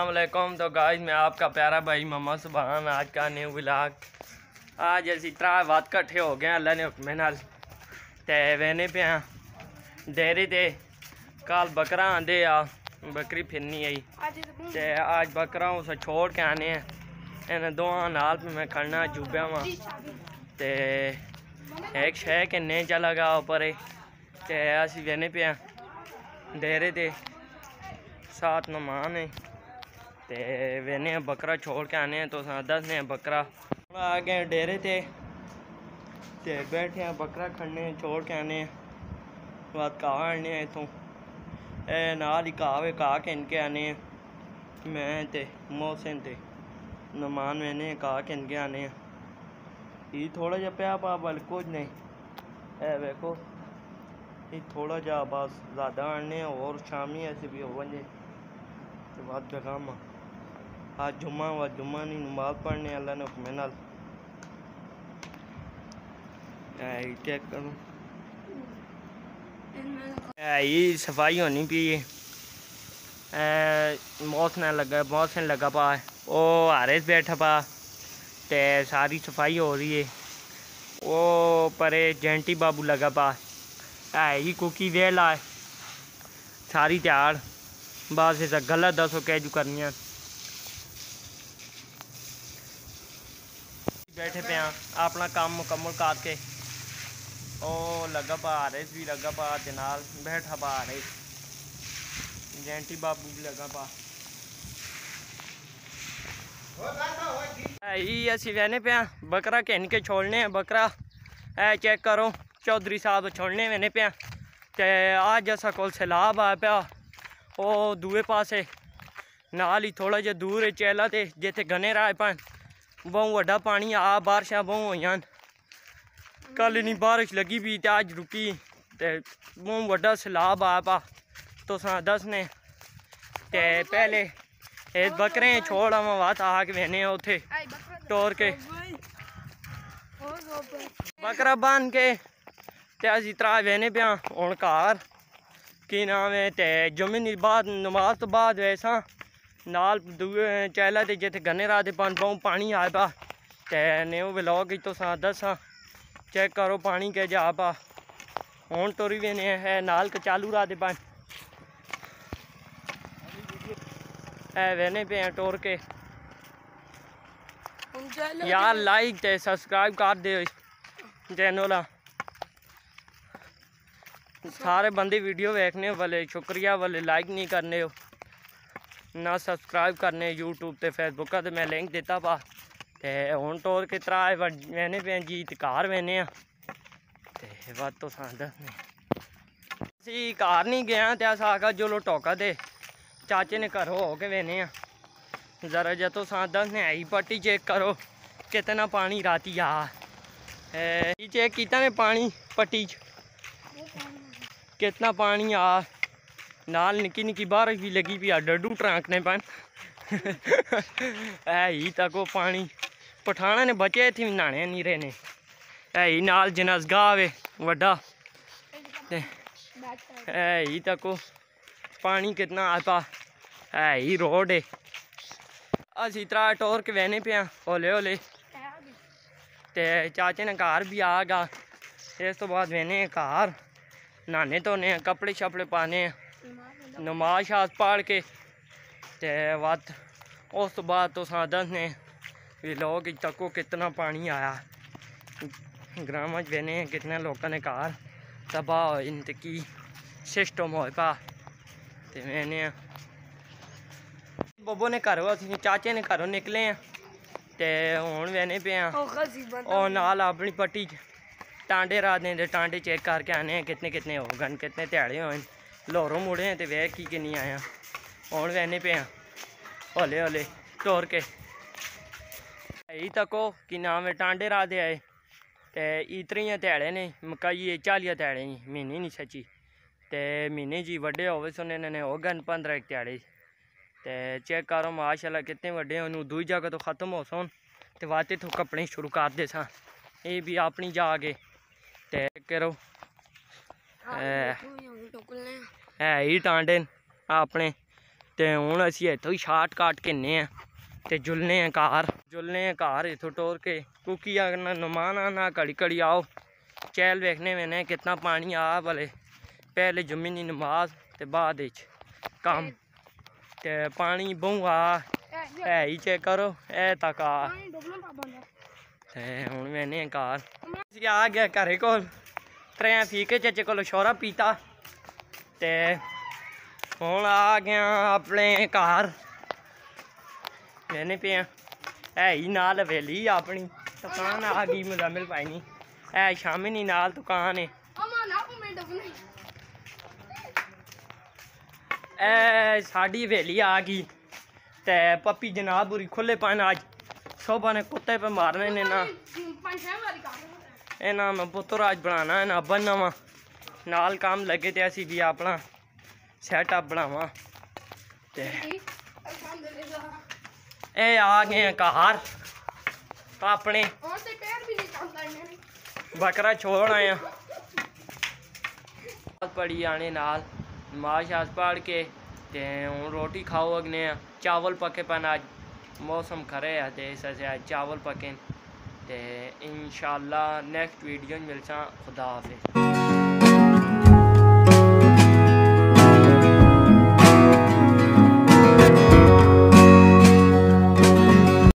असलम तो गाइज़ मैं आपका प्यारा भाई ममा सुबहान आज का न्यू ब्लाग आज ऐसी त्रा बात कट्ठे हो गए अल्लाह ने हुक्मे नाल ते पे हाँ। डेरे ते कल बकरा आंदे आ। बकरी फिरनी आई। ते आज बकरा उसे छोड़ के आने हैं। इन्हें दो नाल पे मैं खड़ना जूबे वहाँ ते एक शह कि नहीं चला गया उपर ते अस वहने पे डेरे दे साथ नमान है ते वेने बकरा छोड़ के आने हैं तो दस ने बकरा। आ गए डेरे ते ते बैठे हैं, बकरा खड़ने छोड़ के आने हैं। बाद कहा आने हैं इतों ए, नाल ही कहा वे कहा के इनके आने हैं। मैं ते, मोहसिन ते, नमान मैंने कहा के इनके आने हैं। ये थोड़ा जा प्या पा बल कुछ नहीं। ए, देखो, ये थोड़ा जा बस ज़्यादा आने और शामी ऐसे भी हो वजे तो बात बेगाम आज जुम्मा व जुम्मा नहीं नमाज़ पढ़ने अल्लाह ने हुक्म चेक करो ये सफ़ाई होनी पी मौसम लगा मौसम लगा पा ओ हारे बैठा पा ते सारी सफ़ाई हो रही है ओ परे जेंटी बाबू लगा पा है ही कुकी वेला सारी त्याड़ बस इस गलत दसो कैजू करनी बैठे पे हाँ अपना काम मुकम्मल करके ओ लगा पा रहे भी लगा पा ते नाल बैठा पा रहे जैंटी बाबू भी लगा पा ये ਅਸੀਂ ਵਹਿਨੇ ਪਿਆ ਬੱਕਰਾ ਘਿੰਨ ਕੇ ਛੋੜਨੇ ਆ ਬੱਕਰਾ ਐ ਚੈੱਕ ਕਰੋ ਚੌਧਰੀ ਸਾਹਿਬ ਛੋੜਨੇ ਵਹਿਨੇ ਪਿਆ ਤੇ ਅੱਜ ਅਸਾਂ ਕੋਲ ਸੈਲਾਬ ਆ ਪਿਆ ਉਹ ਦੂਏ ਪਾਸੇ ਨਾਲ ਹੀ ਥੋੜਾ ਜਿਹਾ ਦੂਰ ਹੈ ਚੈਲਾ ਤੇ ਜਿੱਥੇ ਗਨੇ ਰਾਏ बहुत व्डा पानी, आ बारिशां बहुत होइयाँ न। कल इन्नी बारिश लगी पी ते रुकी। ते बहुत व्डा सलाब आ पा तुस दसने ते पहले इस बकरे छोड़ आवा था के बहने उथे टोर के। बकरा बन के, ते असी त्रा बहने पे हूँ घर। की नाम है ते जुम्मे बाद, नमाज़ तो बाद वैसा ਨਾਲ ਦੂਏ ਚੈਲਾ ਤੇ ਜਿੱਥੇ ਗੰਨੇ ਰਾਹ ਦੇ ਪਾਣ ਪਾਉ ਪਾਣੀ ਆਇਆ ਪਾ ਤੇ ਨਿਉ ਵਲੌਗ ਤੋਂ ਸਾ ਦੱਸਾਂ ਚੈੱਕ ਕਰੋ ਪਾਣੀ ਕੇ ਜਾ ਪਾ ਹੁਣ ਤੋਰੀ ਵੀ ਨੇ ਹੈ ਨਾਲ ਕਚਾਲੂ ਰਾਹ ਦੇ ਪਾਣ ਐ ਵੇਨੇ ਪੇ ਟੋਰ ਕੇ यार लाइक ते सब्सक्राइब कर दे चैनल सारे बंदे वीडियो देखने वाले शुक्रिया वाले लाइक नहीं करने हो ना सब्सक्राइब करने यूट्यूब ते फेसबुक ते मैं लिंक दिता पा ते हूँ टोर के त्रा मैंने पे जीत घर मैंने ते बद तो दसने ਅਸੀਂ ਘਰ ਨਹੀਂ ਗਿਆ ਤੇ ਅਸਾਂ ਆਗਾ ਜੋ ਲੋ ਟੋਕਾ ਤੇ ਚਾਚੇ ਨੇ ਘਰ ਹੋ ਕੇ ਵੇਨੇ ਆ ज़रा जा तो साथ दस ने आई पट्टी चेक करो कितना पानी राती आ ये चेक किया ने पानी पट्टी कितना पानी आ नाल निकी निकी बारिश भी लगी पी डडू ट्रांकने पान है ही तक वो पानी पठाना ने बचे थे भी नहाने नहीं रहे ने है ही नाल जनसगा वे वड्डा है ही तक वो पानी कितना आता है ही रोड है ਅਸੀਂ ਤਰਾ ਟੋਰ ਕੇ ਵਹਿਨੇ ਪਿਆ ਹੌਲੇ ਹੌਲੇ ਤੇ ਚਾਚੇ ਨੇ ਘਰ ਵੀ ਆ ਗਾ ਇਸ ਤੋਂ ਬਾਅਦ ਵਹਿਨੇ ਘਰ ਨਹਾਣੇ ਧੋਨੇ ਕੱਪੜੇ ਛਪੜੇ ਪਾਣੇ ਨਮਾਜ਼ ਸ਼ਾਸ ਪਾੜ ਕੇ ਤੇ ਵੱਧ ਉਸ ਤੋਂ ਬਾਅਦ ਤੋਂ ਸਾਦਨ ਨੇ ਵੀ ਲੋਕ ਤੱਕੋ ਕਿੰਨਾ ਪਾਣੀ ਆਇਆ ਗ੍ਰਾਮਾਂ 'ਚ ਵਹਿਨੇ ਕਿੰਨੇ ਲੋਕਾਂ ਨੇ ਘਰ ਤਬਾਹ ਇੰਤ ਕੀ ਸਿਸਟਮ ਹੋਇਆ ਪਾ ਤੇ ਵਹਿਨੇ ਬੱਬੋ ਨੇ ਘਰੋਂ ਅਸੀਂ ਚਾਚੇ ਨੇ ਘਰੋਂ ਨਿਕਲੇ ਆ ਤੇ ਹੁਣ ਵੇਨੇ ਪਏ ਆ ਉਹ ਨਾਲ ਆਪਣੀ ਪੱਟੀ ਚ ਟਾਂਡੇ ਰਾਤ ਦੇ ਟਾਂਡੇ ਚੈੱਕ ਕਰਕੇ ਆਨੇ ਆ ਕਿਤਨੇ ਕਿਤਨੇ ਹੋ ਗਨ ਕਿਤਨੇ ਦਿਹਾੜੇ ਹੋਏ ਲੋਰੋਂ ਮੁੜੇ ਤੇ ਵੇਖ ਕੀ ਕਿੰਨੀ ਆਇਆ ਹੁਣ ਵੇਨੇ ਪਏ ਆ ਹੌਲੇ ਹੌਲੇ ਤੋਰ ਕੇ ਇਹ ਤੱਕੋ ਕਿ ਨਾਮ ਹੈ ਟਾਂਡੇ ਰਾਤ ਦੇ ਆਏ ਤੇ ਇਤਰੀਆਂ ਦਿਹਾੜੇ ਨੇ ਮਕਾਈ 40 ਦਿਹਾੜੇ ਨਹੀਂ ਮਹੀਨੇ ਨਹੀਂ ਸੱਚੀ ਤੇ ਮਹੀਨੇ ਜੀ ਵੱਡੇ ਹੋਵੇ ਸੁਣੇ ਨੇ ਹੋ ਗਨ 15 ਦਿਹਾੜੇ ਤੇ ਚੈੱਕ ਕਰੋ ਮਾਸ਼ਾਅੱਲਾ ਕਿੰਨੇ ਵੱਡੇ ਉਹਨੂੰ ਦੂਜੀ ਜਗ੍ਹਾ ਤੋਂ ਖਤਮ ਹੋ ਸੋਣ ਤੇ ਵਾਤੇ ਤੋਂ ਕੱਪੜੇ ਸ਼ੁਰੂ ਕਰਦੇ ਸਾਂ ਇਹ ਵੀ ਆਪਣੀ ਜਾ ਕੇ ਤੇ ਕਰੋ ਹੈ ਹੀ ਟਾਂਡੇ ਆਪਣੇ ਤੇ ਹੁਣ ਅਸੀਂ ਇੱਥੋਂ ਹੀ ਸ਼ਾਰਟ ਕੱਟ ਕੇ ਨੇ ਆ ਤੇ ਜੁਲਨੇ ਆ ਘਰ ਜੁਲਨੇ ਆ ਘਰ ਇੱਥੋਂ ਟੋਰ ਕੇ ਕਿਉਂਕਿ ਅਗਰ ਨਮਾਨਾ ਨਾ ਘੜੀ ਘੜੀ आओ चैल देखने में ने कितना पानी आ भले पहले जुम्मी नमाज ਤੇ ਬਾਅਦ ਵਿੱਚ ਕੰਮ ਤੇ ਪਾਣੀ ਬਹੁ ਆ ਹੈ ਹੀ ਚੈੱਕ ਕਰੋ ਇਹ ਤੱਕ ਆ ਤੇ ਹੁਣ ਮੈਨੇ ਘਰ ਅਸੀਂ ਆ ਗਿਆ ਘਰੇ ਕੋਲ ਤਰੇ ਫੀਕੇ ਚਾਚੇ ਕੋਲ ਸ਼ੋਰਾ ਪੀਤਾ ਤੇ ਹੁਣ ਆ ਗਿਆ ਆਪਣੇ ਘਰ ਮੈਨੇ ਪਿਆ ਹੈ ਹੀ ਨਾਲ ਹਵੇਲੀ ਆਪਣੀ ਦੁਕਾਨ ਆ ਗਈ ਮੁਜ਼ਮਿਲ ਭਾਈ ਨਹੀਂ ਐ ਸ਼ਾਮੀ ਨਹੀਂ ਨਾਲ ਦੁਕਾਨ ਹੈ ਐ ਸਾਡੀ ਹਵੇਲੀ ਆ ਗਈ ਤੇ ਪੱਪੀ ਜਨਾਬੂਰੀ ਖੁੱਲੇ ਪਾਣ ਅੱਜ ਸ਼ੋਭਾ ਨੇ ਕੁੱਤੇ ਪੇ ਮਾਰਨੇ ਨੇ ਨਾ ਇਹਨਾਂ ਮੈਂ ਪੁੱਤਰ ਅੱਜ ਬਣਾਣਾ ਨਾ ਬਣਾਵਾ ਨਾਲ ਕੰਮ ਲੱਗੇ ਤੇ ਅਸੀਂ ਵੀ ਆਪਣਾ ਸੈਟਅਪ ਬਣਾਵਾ ਤੇ ਇਹ ਆ ਗਏ ਆ ਘਰ ਆਪਣੇ ਬੱਕਰਾ ਛੋੜ ਆਇਆ ਪੜੀ ਆਣੇ ਨਾਲ ਮਾਸ਼ਾਸ ਪੜ ਕੇ ਤੇ ਹੁਣ ਰੋਟੀ ਖਾਓ ਅਗਨੇ ਆ ਚਾਵਲ ਪਕੇ ਪਨ ਅੱਜ ਮੌਸਮ ਖਰੇ ਆ ਤੇ ਇਸ ਸੇ ਅੱਜ ਚਾਵਲ ਪਕੇ ਤੇ ਇਨਸ਼ਾਅੱਲਾ ਨੈਕਸਟ ਵੀਡੀਓ ਮਿਲਸਾਂ ਖੁਦਾ ਹਾਫਿਜ਼